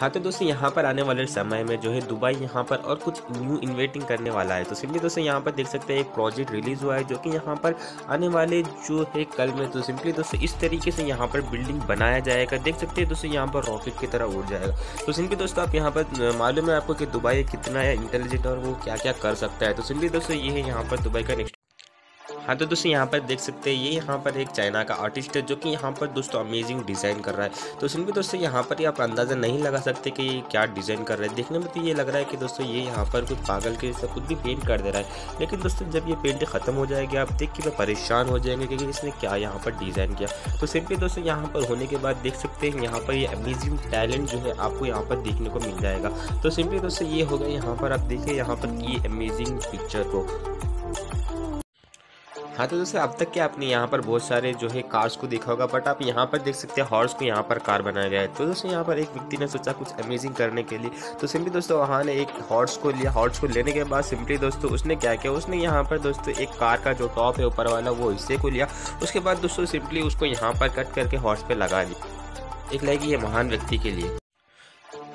हाँ तो दोस्तों, यहाँ पर आने वाले समय में जो है दुबई यहाँ पर और कुछ न्यू इन्वेटिंग करने वाला है। तो सिंपली दोस्तों, यहाँ पर देख सकते हैं, एक प्रोजेक्ट रिलीज़ हुआ है जो कि यहाँ पर आने वाले जो है कल में। तो सिंपली दोस्तों, इस तरीके से यहाँ पर बिल्डिंग बनाया जाएगा। देख सकते हैं दोस्तों, यहाँ पर रॉकेट की तरह उड़ जाएगा। तो सिंपली दोस्तों, आप यहाँ पर मालूम है आपको कि दुबई कितना है इंटेलिजेंट और वो क्या क्या कर सकता है। तो सिंपली दोस्तों, ये है यहाँ पर दुबई का नेक्स्ट हाँ तो दोस्तों यहाँ पर देख सकते हैं ये यहाँ पर एक चाइना का आर्टिस्ट है जो कि यहाँ पर दोस्तों अमेजिंग डिज़ाइन कर रहा है तो सिंपली दोस्तों यहाँ पर आप अंदाज़ा नहीं लगा सकते कि ये क्या डिज़ाइन कर रहा है देखने में तो ये लग रहा है कि दोस्तों ये यहाँ पर कुछ पागल के जैसा खुद भी पेंट कर दे रहा है लेकिन दोस्तों जब ये पेंट ख़त्म हो जाएगी आप देख के परेशान हो जाएँगे क्योंकि इसने क्या यहाँ पर डिज़ाइन किया तो सिंपली दोस्तों यहाँ पर होने के बाद देख सकते हैं यहाँ पर ये अमेजिंग टैलेंट जो है आपको यहाँ पर देखने को मिल जाएगा तो सिंपली दोस्तों ये हो गया यहाँ पर आप देखिए यहाँ पर ये अमेजिंग पिक्चर को हाँ तो दोस्तों, अब तक क्या आपने यहाँ पर बहुत सारे जो है कार्स को देखा होगा बट आप यहाँ पर देख सकते हैं हॉर्स को यहाँ पर कार बनाया गया है। तो दोस्तों, यहाँ पर एक व्यक्ति ने सोचा कुछ अमेजिंग करने के लिए। तो सिंपली दोस्तों, वहाँ ने एक हॉर्स को लिया। हॉर्स को लेने के बाद सिंपली दोस्तों, उसने क्या किया? उसने यहाँ पर दोस्तों, एक कार का जो टॉप है, ऊपर वाला, वो हिस्से को लिया। उसके बाद दोस्तों सिंपली उसको यहाँ पर कट करके हॉर्स पर लगा दिया एक लगी ये महान व्यक्ति के लिए।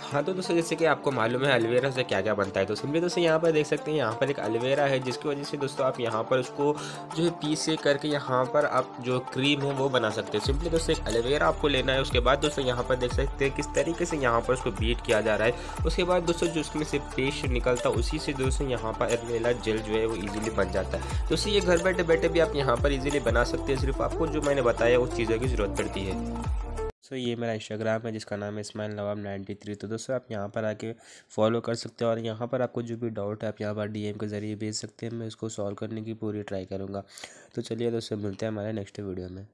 हाँ तो दोस्तों जैसे कि आपको मालूम है अलवेरा से क्या क्या बनता है तो सिंपली दोस्तों यहाँ पर देख सकते हैं, यहाँ पर एक अलवेरा है, जिसकी वजह से दोस्तों आप यहाँ पर उसको जो है पीस करके यहाँ पर आप जो क्रीम है वो बना सकते हैं। सिंपली दोस्तों एक अलवेरा आपको लेना है, उसके बाद दोस्तों यहाँ पर देख सकते हैं किस तरीके से यहाँ पर उसको बीट किया जा रहा है। उसके बाद दोस्तों जो उसमें से पेस्ट निकलता है, उसी से दोस्तों यहाँ पर एलवेरा जेल जो है वो ईजिली बन जाता है। दोस्तों ये घर बैठे बैठे भी आप यहाँ पर ईजिली बना सकते हैं, सिर्फ़ आपको जो मैंने बताया उस चीज़ों की ज़रूरत पड़ती है। सो ये मेरा इंस्टाग्राम है, जिसका नाम है इस्माइल नवाब नाइन्टी थ्री तो दोस्तों, आप यहाँ पर आके फॉलो कर सकते हैं और यहाँ पर आपको जो भी डाउट है, आप यहाँ पर डीएम के ज़रिए भेज सकते हैं। मैं उसको सॉल्व करने की पूरी ट्राई करूँगा। तो चलिए दोस्तों, मिलते हैं हमारे नेक्स्ट वीडियो में।